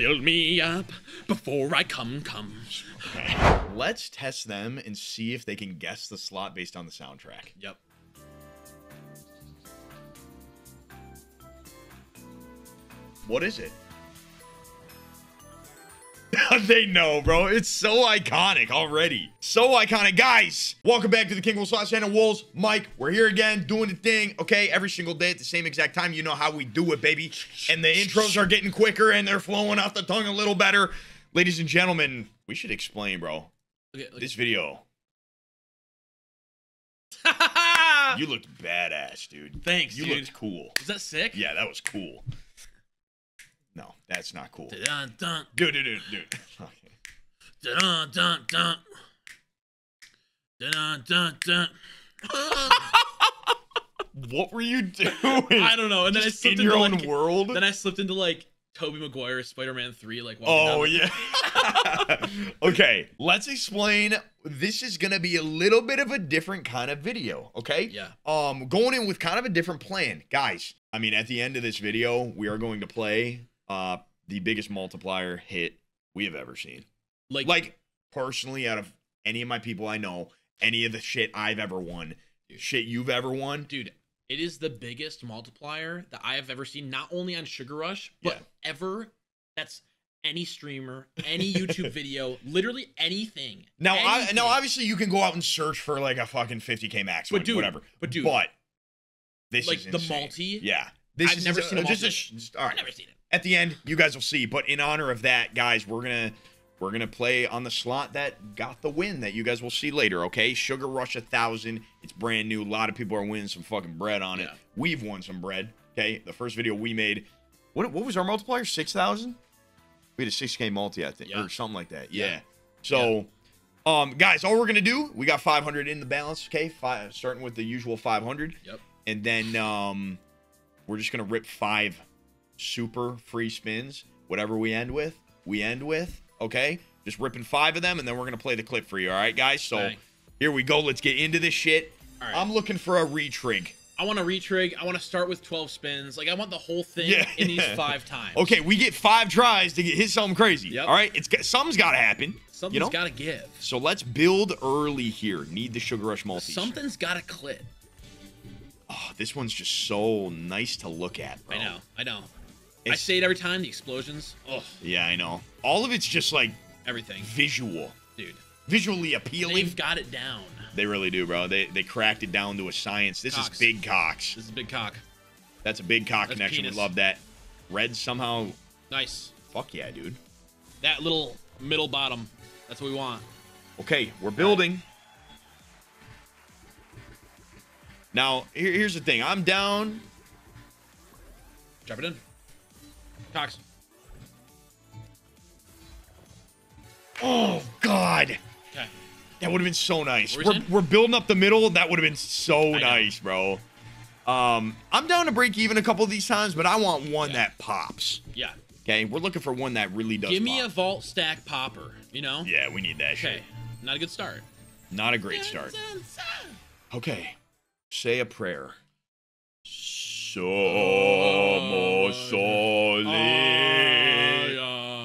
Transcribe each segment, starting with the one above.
Build me up before I come, come. Okay. Let's test them and see if they can guess the slot based on the soundtrack. Yep. What is it? they know, bro. It's so iconic already. So iconic. Guys, welcome back to the King Woolz Slots channel. Wolves, Mike, we're here again doing the thing, okay? Every single day at the same exact time. You know how we do it, baby. And the intros are getting quicker and they're flowing off the tongue a little better. Ladies and gentlemen, we should explain, bro. Okay, look. This video, you looked badass, dude. Thanks, You dude. looked cool. Is that sick? Yeah, that was cool. No, that's not cool. Dun, dun, Dude, dude, dude, dude. Okay. dun, dun, dun. Dun, dun, dun. What were you doing? I don't know. And then I Just slipped in your into, own like, world. Then I slipped into like Tobey Maguire Spider-Man 3, like Oh yeah. okay, let's explain. This is gonna be a little bit of a different kind of video. Okay. Yeah. Um, going in with kind of a different plan, guys. I mean, at the end of this video, we are going to play uh the biggest multiplier hit we have ever seen. Like, Like personally, out of any of my people I know, any of the shit I've ever won, shit you've ever won. dude, it is the biggest multiplier that I have ever seen, not only on Sugar Rush, but Yeah. ever. That's any streamer, any YouTube video, literally anything. Now, I, now, obviously, you can go out and search for like a fucking 50k max, But win, dude, whatever. but dude, but this like is the insane. multi. Yeah, this I've never a- seen a just a just- all I've never seen it. At the end, you guys will see. But in honor of that, guys, we're gonna we're gonna play on the slot that got the win that you guys will see later. Okay, Sugar Rush a thousand. It's brand new. A lot of people are winning some fucking bread on it. Yeah. We've won some bread. Okay, the first video we made. What what was our multiplier? Six thousand. We had a six k multi, I think, Yeah. or something like that. Yeah. Yeah. So. Um, guys, all we're gonna do, we got 500 in the balance, okay? Five, starting with the usual 500, Yep. and then um, we're just gonna rip five super free spins. Whatever we end with, we end with. Okay, just ripping five of them, and then we're gonna play the clip for you. All right, guys. So Bang. here we go. Let's get into this shit. All right. I'm looking for a retrig. I want to retrig. I want to start with 12 spins. Like I want the whole thing Yeah. in these five times. Okay, we get five tries to get hit something crazy. Yep. All right, it's got- something's got to happen. Something's you know. got to give. so let's build early here. Need the sugar rush multis. Something's got to clit. This one's just so nice to look at, bro. I know. I know. I It's- say it every time. The explosions. Oh, Yeah, I know. All of it's just like everything, visual, dude. visually appealing. They've got it down. They really do, bro. They they cracked it down to a science. This Cocks. is big cocks. This is a big cock. That's a big cock That's connection. penis. We love that. Red somehow. Nice. Fuck yeah, dude. That little middle bottom. That's what we want. Okay, we're building. Now, here, here's the thing. I'm down. Drop it in. Cox. Oh God, Okay. that would have been so nice. We're, we're building up the middle. That would have been so know. nice, bro. Um, I'm down to break even a couple of these times, but I want one Yeah. that pops. Yeah. Okay, we're looking for one that really does. Give me a vault stack popper. You know. Yeah, we need that shit. Okay. Not a good start. Not a great start. Okay. Say a prayer. Somos soli.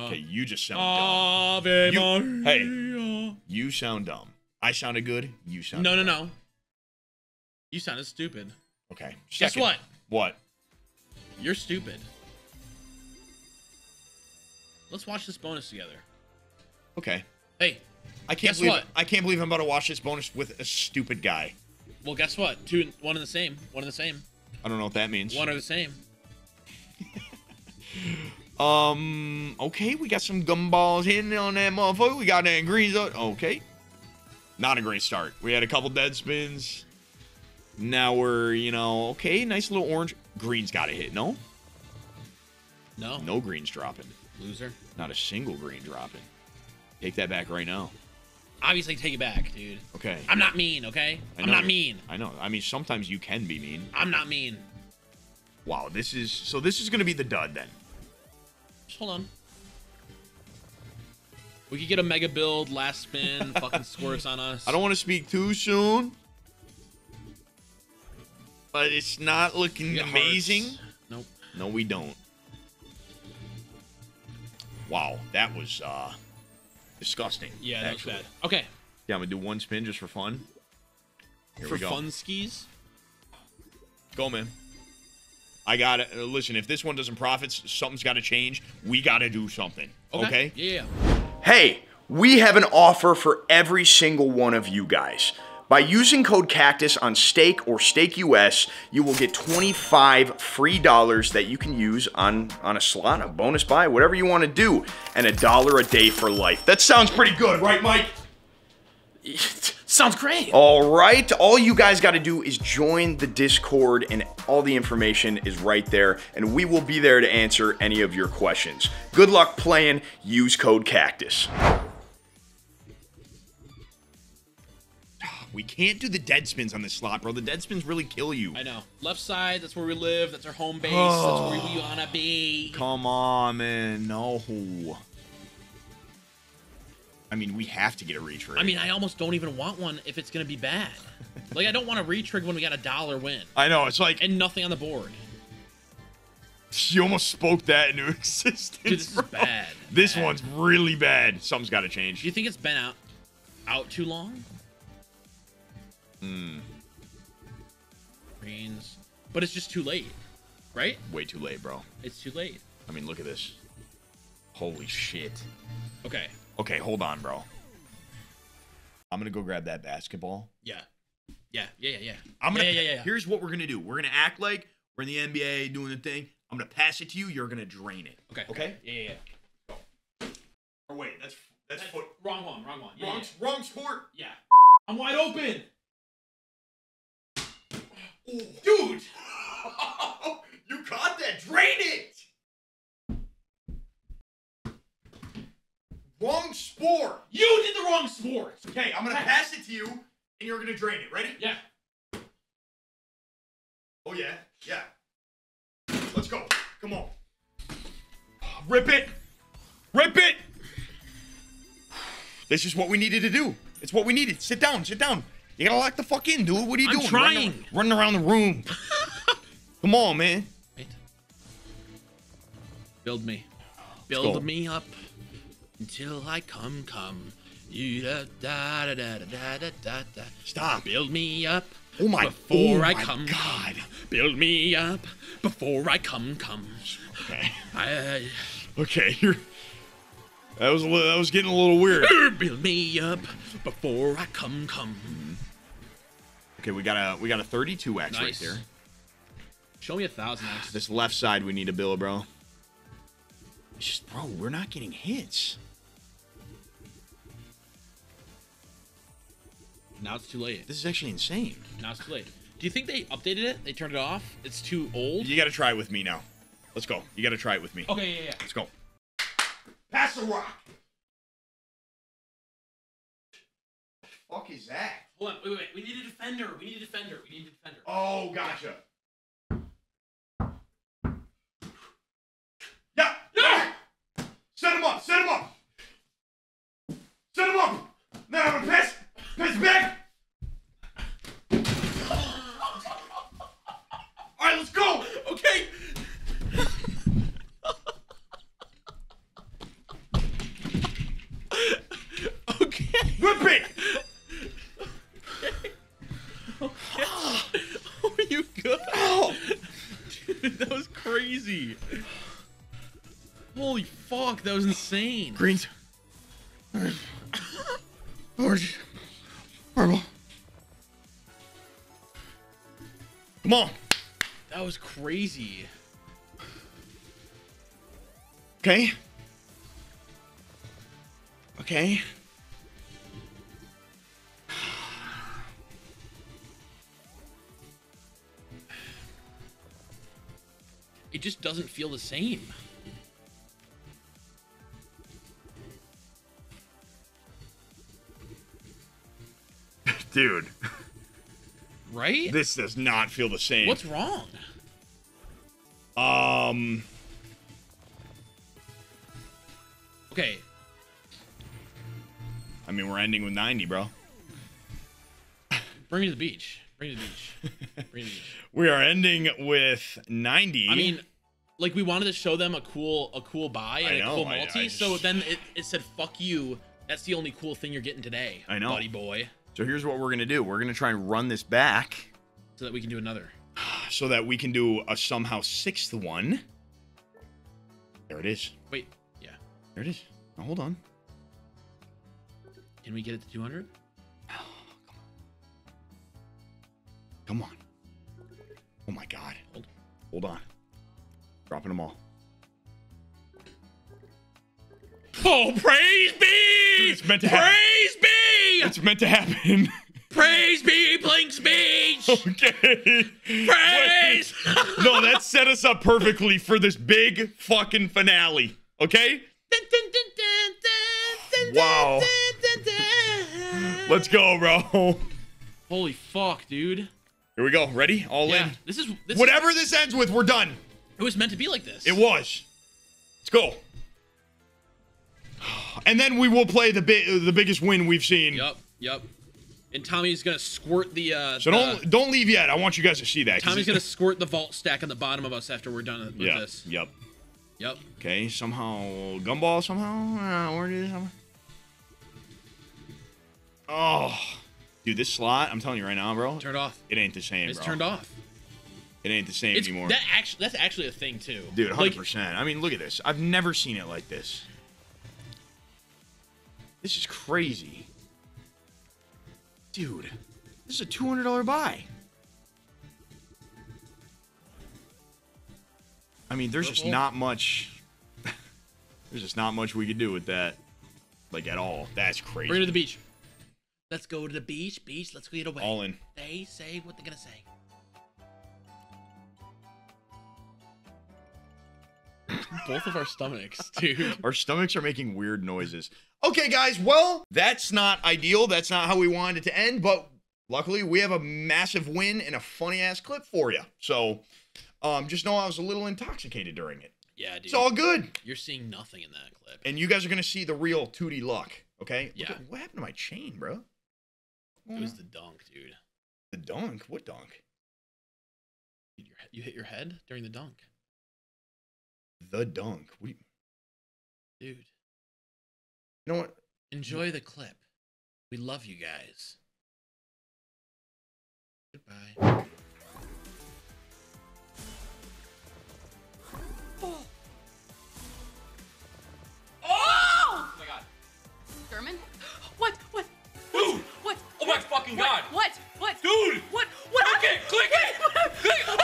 Okay, you just sound dumb. You- hey. You sound dumb. I sounded good. You sound No, no, no. You sounded stupid. Okay. Guess what? What? You're stupid. Let's watch this bonus together. Okay. Hey, I can't believe what? I can't believe I'm about to watch this bonus with a stupid guy. Well, guess what? Two, one and the same. One and the same. I don't know what that means. One are the same. Um. Okay, we got some gumballs hitting on that motherfucker. We got that green zone. Okay. Not a great start. We had a couple dead spins. Now we're, you know, okay, nice little orange. Green's got to hit. No, No. no greens dropping. Loser. Not a single green dropping. Take that back right now. Obviously, take it back, dude. Okay. I'm not mean, okay? I I'm not mean. I know. I mean, sometimes you can be mean. I'm not mean. Wow, this is so. This is gonna be the dud then. Just hold on. We could get a mega build, last spin, fucking squirts on us. I don't want to speak too soon, but it's not looking amazing. hearts. Nope. No, we don't. Wow, that was uh disgusting. Yeah, that was bad. Okay, Yeah, I'm gonna do one spin just for fun. Here for we go. fun skis. Go, man. I got to uh, Listen, if this one doesn't profit, something's got to change. We got to do something. Okay? Yeah. Hey, we have an offer for every single one of you guys. By using code Cactus on Stake or Stake US, you will get 25 free dollars that you can use on, on a slot, a bonus buy, whatever you want to do, and a dollar a day for life. That sounds pretty good, right, Mike? Sounds great. All right, all you guys got to do is join the Discord, and all the information is right there, and we will be there to answer any of your questions. Good luck playing. Use code Cactus. We can't do the dead spins on this slot, bro. The dead spins really kill you. I know. Left side. That's where we live. That's our home base. That's where we oh. wanna be. Come on, man. No. I mean, we have to get a it. I mean, I almost don't even want one if it's gonna be bad. Like, I don't want to retrig when we got a dollar win I know. It's like and nothing on the board. you almost spoke that into existence. Dude, this is bad. This Bad. one's really bad. Something's got to change. Do you think it's been out out too long? Mm. Greens, but it's just too late, right? Way too late, bro. It's too late. I mean, look at this. Holy shit. Okay. Okay, hold on, bro. I'm gonna go grab that basketball. Yeah. Yeah. Yeah. Yeah. Yeah. I'm gonna. Yeah. Yeah. Yeah. yeah. Here's what we're gonna do. We're gonna act like we're in the NBA doing the thing. I'm gonna pass it to you. You're gonna drain it. Okay. Okay. Yeah. Yeah. yeah. Or wait, that's that's That's foot. Wrong one. Wrong one. Yeah. Wrong, yeah. wrong sport. Yeah. I'm wide open. Dude! you caught that! Drain it! Wrong sport! You did the wrong sport. Okay, I'm gonna pass it to you, and you're gonna drain it. Ready? Yeah. Oh yeah, yeah. Let's go. Come on. Rip it! Rip it! This is what we needed to do. It's what we needed. Sit down, sit down. You gotta lock the fuck in, dude. What are you I'm doing? trying. Running, running around the room. Come on, man. Wait. Build me. Build me up until I come, come. You da da da da da da da da. Stop. Build me up. Oh my- oh Before oh I my come, God. Build me up before I come, come. Okay. I, Okay, you're. That was a little, that was getting a little weird. build me up before I come, come. Okay, we got a we got a 32x right Nice. there. Show me a thousand X. This left side we need to build, bro. It's just, bro, we're not getting hits. Now it's too late. This is actually insane. Now it's too late. Do you think they updated it? They turned it off? It's too old? You got to try it with me now. Let's go. You got to try it with me. Okay, yeah, yeah. Let's go. Pass the rock. Fuck is that? Hold on, wait, wait, wait. We need a defender. We need a defender. We need a defender. Oh, gotcha. That was insane. Greens. Orange. Purple. Come on. That was crazy. Okay. Okay. It just doesn't feel the same. Dude, Right? this does not feel the same. What's wrong? um Okay. I mean we're ending with 90, bro. Bring me to the beach. Bring me to the beach. Bring me to the beach. We are ending with 90. I mean, like we wanted to show them a cool a cool buy and I a know, cool I- I multi. So then it, it said fuck you. That's the only cool thing you're getting today. I know. buddy boy. So here's what we're gonna do. We're gonna try and run this back So that we can do another. so that we can do a somehow sixth one. There it is. Wait, yeah. There it is. Now hold on. Can we get it to 200? Come on. Come on. Oh my god. Hold. Hold on. Dropping them all. Oh, praise be! To praise be! It's meant to happen. praise be, Blink Speech! okay. praise! no, that set us up perfectly for this big fucking finale. Okay? Wow. Let's go, bro. Holy fuck, dude. Here we go. Ready? All Yeah, in. this is this Whatever this ends with, we're done. It was meant to be like this. It was. Let's go. And then we will play the the biggest win we've seen. Yup, yup. And Tommy's gonna squirt the. uh So the- don't don't leave yet. I want you guys to see that. Tommy's gonna squirt the vault stack on the bottom of us after we're done with Yeah. this. Yep. Yep. Okay. Somehow gumball. Somehow. Uh? Somehow? Oh, dude, this slot. I'm telling you right now, bro. Turned off. It ain't the same, It's bro. turned off. It ain't the same It's anymore. that actually that's actually a thing too. Dude, Like, hundred percent. I mean, look at this. I've never seen it like this. This is crazy, dude. This is a two hundred dollar buy. I mean, there's just not much. there's just not much we could do with that, like at all. That's crazy. Bring it to the beach. Let's go to the beach. Beach. Let's get away. all in. They say what they're gonna say. Both of our stomachs, dude. Our stomachs are making weird noises. Okay, guys, well, that's not ideal. That's not how we wanted it to end, but luckily we have a massive win and a funny ass clip for you. So um, just know I was a little intoxicated during it. Yeah, dude. It's all good. You're seeing nothing in that clip. And you guys are going to see the real 2D luck, okay? Yeah. at- what happened to my chain, bro? It was the dunk, dude. the dunk. What dunk? You hit your- You hit your head during the dunk, The dunk. We, dude. You know what? Enjoy the clip. We love you guys. Goodbye. Oh! oh my god. German? What? What? Dude! What? Oh my fucking What? god! What? What? Dude! What? What? Click it! Click it! Click it! Oh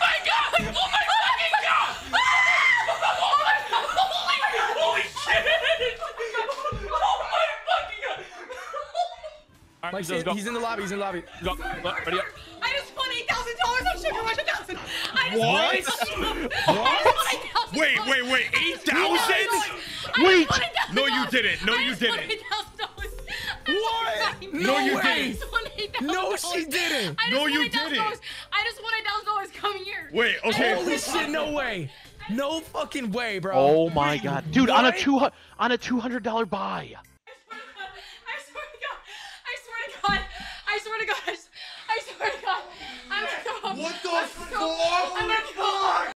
my god! Oh my fucking god! Oh my god! Holy shit! Oh my fucking god! Mike's in, he's in the lobby. He's in the lobby. Go, go, ready up. I just won eight thousand dollars on Sugar Rush thousand. I just What? won $8,000. I just won $8,000. Wait, wait, wait. $8,000? Wait. No, you didn't. No, you didn't. What? No, No you way. didn't. No, she didn't. No, you didn't. I just won eight thousand dollars. Come here. Wait, okay. Holy shit! No way. No fucking way, bro. Oh my god, dude! On a What? two on a two hundred dollar buy. to God. I swear to God. I'm gonna. What the fuck? I'm gonna go.